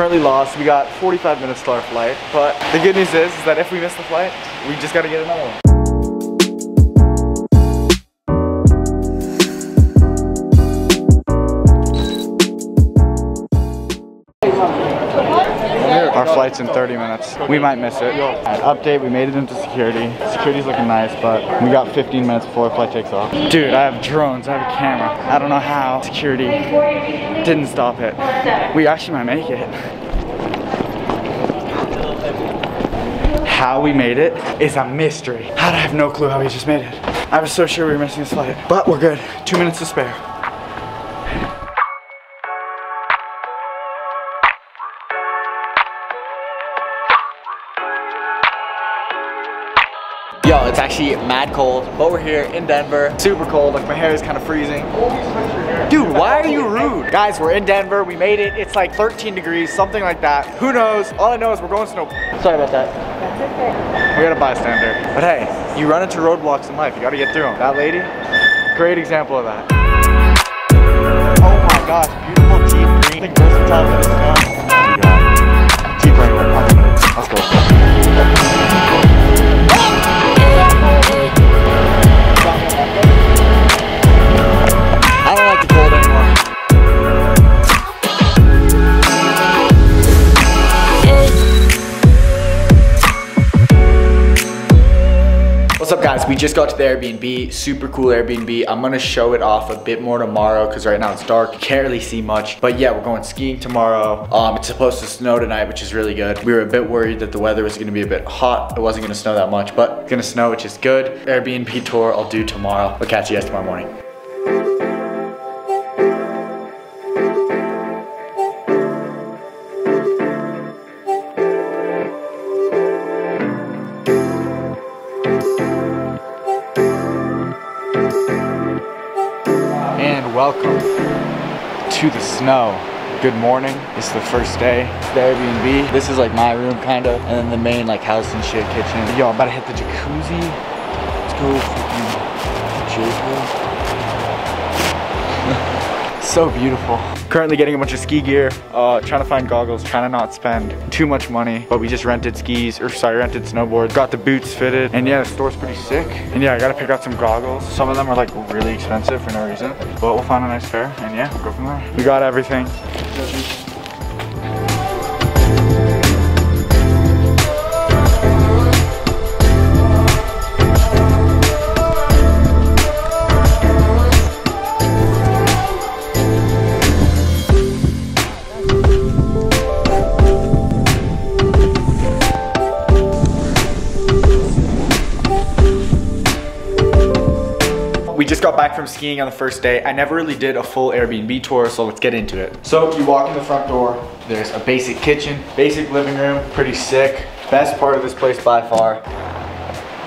currently lost. We got 45 minutes to our flight. But the good news is, is that if we miss the flight, we just gotta get another one. Flight's in 30 minutes. We might miss it. Update, we made it into security. Security's looking nice, but we got 15 minutes before the flight takes off. Dude, I have drones, I have a camera. I don't know how security didn't stop it. We actually might make it. How we made it is a mystery. I have no clue how we just made it. I was so sure we were missing this flight. But we're good. Two minutes to spare. Yo, it's actually mad cold, but we're here in Denver. Super cold, like my hair is kind of freezing. Dude, why are you rude? Guys, we're in Denver. We made it. It's like 13 degrees, something like that. Who knows? All I know is we're going snow. Sorry about that. We got a bystander. But hey, you run into roadblocks in life. You got to get through them. That lady, great example of that. Oh my gosh, beautiful deep green. I think versatile in the snow. My God. Jeep Wrangler. Let's go. Up guys? We just got to the Airbnb, super cool Airbnb. I'm gonna show it off a bit more tomorrow because right now it's dark. Can't really see much. But yeah, we're going skiing tomorrow. Um, it's supposed to snow tonight, which is really good. We were a bit worried that the weather was gonna be a bit hot. It wasn't gonna snow that much, but it's gonna snow, which is good. Airbnb tour I'll do tomorrow. I'll catch you guys tomorrow morning. Welcome to the snow. Good morning. Is the first day. The Airbnb. This is like my room kind of. And then the main like house and shit kitchen. Yo, I'm about to hit the jacuzzi. Let's go fucking so beautiful. Currently getting a bunch of ski gear, uh, trying to find goggles, trying to not spend too much money, but we just rented skis, or sorry, rented snowboards, got the boots fitted, and yeah, the store's pretty sick. And yeah, I gotta pick out some goggles. Some of them are like really expensive for no reason, but we'll find a nice pair, and yeah, we'll go from there. We got everything. Just got back from skiing on the first day. I never really did a full Airbnb tour, so let's get into it. So you walk in the front door, there's a basic kitchen, basic living room, pretty sick. Best part of this place by far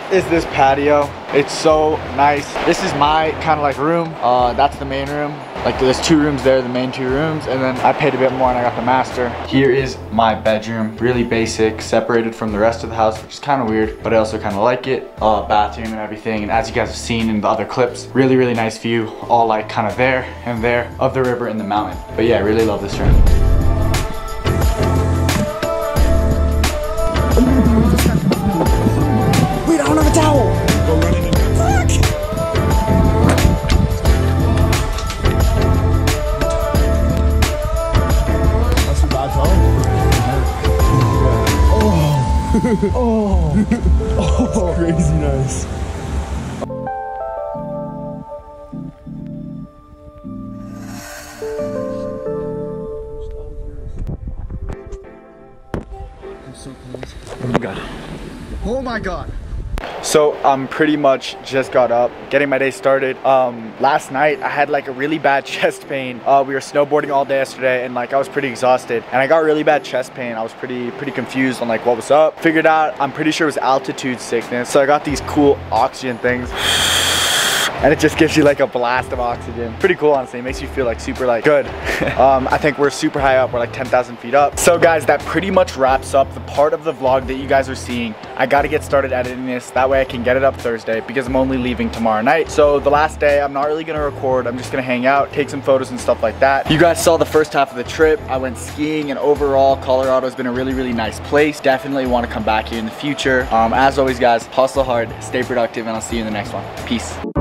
is this patio. It's so nice. This is my kind of like room. Uh, that's the main room. Like there's two rooms there, the main two rooms, and then I paid a bit more and I got the master. Here is my bedroom, really basic, separated from the rest of the house, which is kind of weird, but I also kind of like it. Uh, bathroom and everything, and as you guys have seen in the other clips, really, really nice view, all like kind of there and there of the river and the mountain. But yeah, I really love this room. Oh. Crazy nice. Oh my god. Oh my god. So I'm pretty much just got up, getting my day started. Um, last night I had like a really bad chest pain. Uh, we were snowboarding all day yesterday and like I was pretty exhausted and I got really bad chest pain. I was pretty pretty confused on like what was up. Figured out I'm pretty sure it was altitude sickness. So I got these cool oxygen things. And it just gives you like a blast of oxygen. Pretty cool, honestly. It makes you feel like super like good. um, I think we're super high up. We're like 10,000 feet up. So guys, that pretty much wraps up the part of the vlog that you guys are seeing. I got to get started editing this. That way I can get it up Thursday because I'm only leaving tomorrow night. So the last day, I'm not really to record. I'm just to hang out, take some photos and stuff like that. You guys saw the first half of the trip. I went skiing and overall, Colorado's been a really, really nice place. Definitely want to come back here in the future. Um, as always, guys, hustle hard, stay productive, and I'll see you in the next one. Peace.